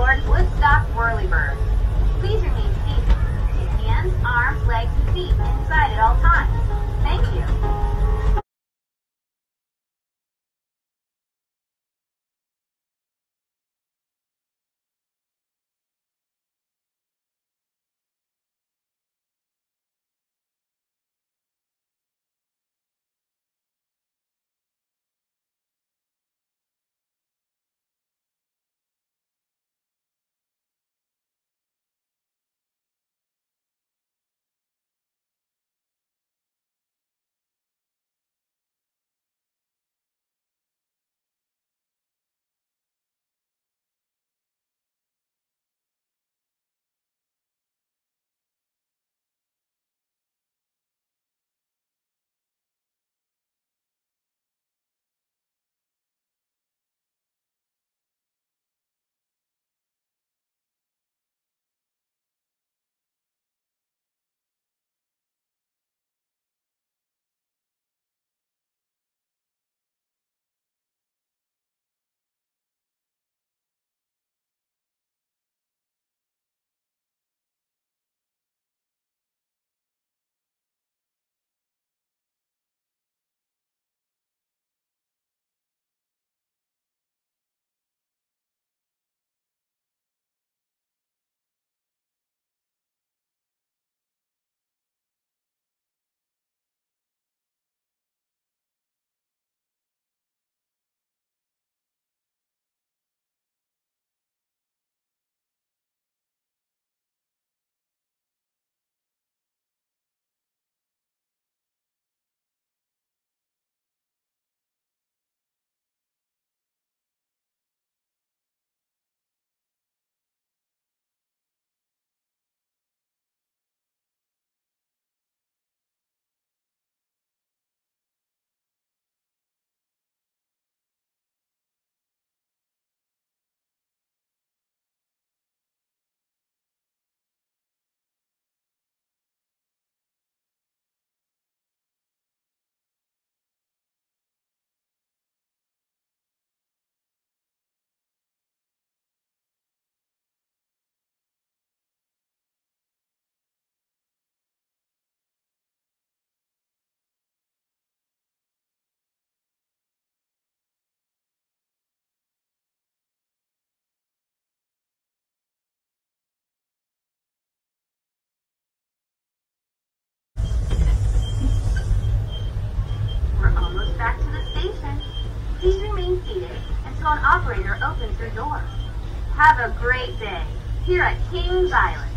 explored Woodstock Whirlybird. Please remain seated. Hands, arms, legs, and feet inside at all times. Thank you. unheeded until an operator opens your door. Have a great day here at Kings Island.